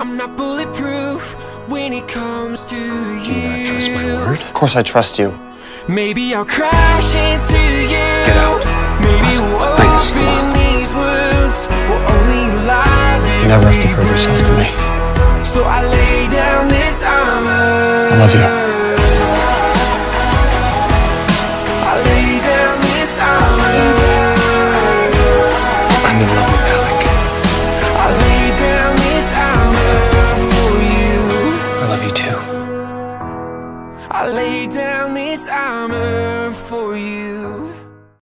I'm not bulletproof when it comes to you. Do not trust my word? Of course I trust you. Maybe I'll crash into you. Get out. Maybe what? We'll Vegas, come on. These wounds will only lie you never have to hurt yourself to me. So I lay down this armor. I love you. I lay down this armor. I'm in love with you. I lay down this armor for